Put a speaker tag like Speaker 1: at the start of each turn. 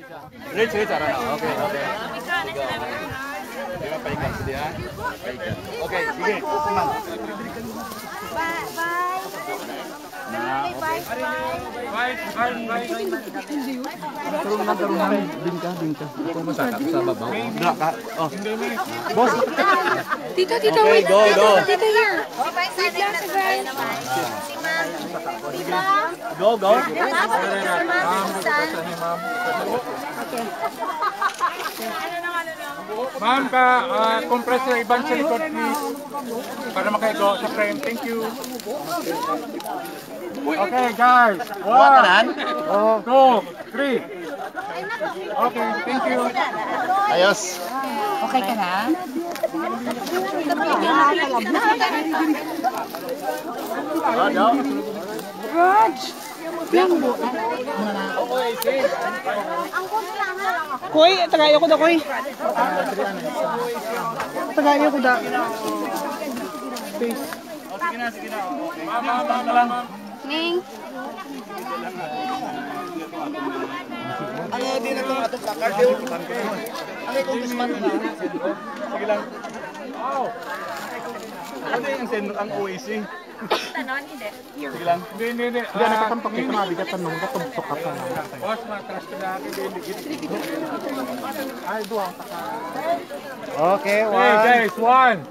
Speaker 1: Rich, rich, na. Okay, okay. Di ba paikan sa? Paikan. Okay, sige. Ma'am.
Speaker 2: Bye. Bye.
Speaker 1: Na,
Speaker 2: Bye. Bye.
Speaker 1: Karong na karong na din ka, din ka. Ako mo sa babaw. Dra ka. Oh. Boss.
Speaker 2: Tito, tito, wait.
Speaker 1: go,
Speaker 2: Tito,
Speaker 1: go.
Speaker 2: Tito, here. Wait lang, sagay. Si ma'am. Tito.
Speaker 1: Go, go.
Speaker 2: Ma'am. San?
Speaker 3: Ma'am ka, uh, compress yung ibang sa likod please. Para makaigo sa frame. Thank you. Okay guys. One, two, three. Okay, thank you.
Speaker 1: Ayos.
Speaker 2: Okay ka na?
Speaker 1: Ano?
Speaker 4: Koy, tagayo ko da koy. Tagayo ko da.
Speaker 2: Ning.
Speaker 1: Ano din na itong atong cardio? Ano itong disman na? Sige lang. Wow. Ano yung sen ang OAC? Sige lang.
Speaker 3: Hindi, hindi, hindi.
Speaker 4: Hindi na katampak ito nga bigat tanong katumpok ka pa.
Speaker 3: Boss, matras ka na akin.
Speaker 4: Ay, duwa. Okay,
Speaker 3: Hey guys, one,